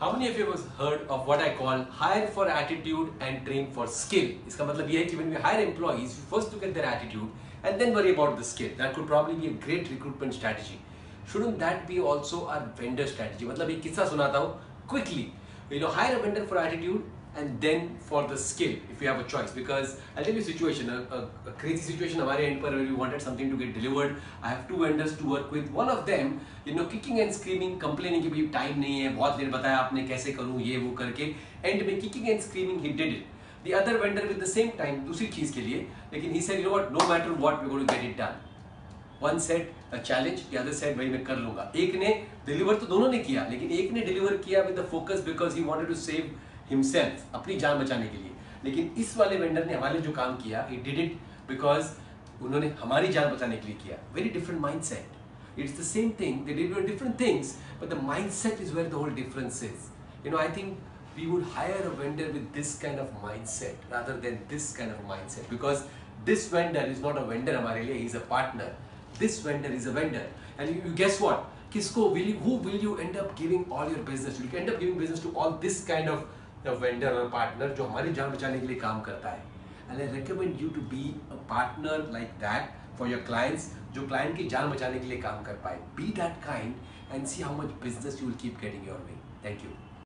How many of you have heard of what I call hire for attitude and train for skill? इसका मतलब ये है कि when we hire employees, we first look at their attitude and then worry about the skill. That could probably be a great recruitment strategy. Shouldn't that be also our vendor strategy? मतलब एक किस्सा सुनाता हूँ quickly. You know, hire a vendor for attitude and then for the skill if you have a choice because I'll tell you a situation a, a, a crazy situation हमारे end पर where we wanted something to get delivered I have two vendors to work with one of them you know kicking and screaming complaining कि भाई time नहीं है बहुत देर बताया आपने कैसे करूँ ये वो करके end में kicking and screaming he did it the other vendor with the same time दूसरी चीज के लिए लेकिन he said you know what no matter what we're going to get it done one set challenge the other said भाई मैं कर लूंगा एक ने डिलीवर तो दोनों ने किया लेकिन एक ने डिलीवर किया with the focus because he wanted to save himself अपनी जान बचाने के लिए। लेकिन इस वाले वेंडर ने हमारे जो काम किया ही डिड इट बिकॉज़ उन्होंने हमारी जान बचाने के लिए किया। Very different mind set it's the same thing different things but the mind set is where the whole difference is you know I think we would hire a vendor with this kind of mind set rather than this kind of mind set because this vendor is not a vendor हमारे लिए is a partner this vendor is a vendor and you guess what किसको will you who will you end up giving all your business you end up giving business to all this kind of a vendor or partner जो हमारी जान बचाने के लिए काम करता है and I recommend you to be a partner like that for your clients जो client की जान बचाने के लिए काम कर पाए be that kind and see how much business you will keep getting your way thank you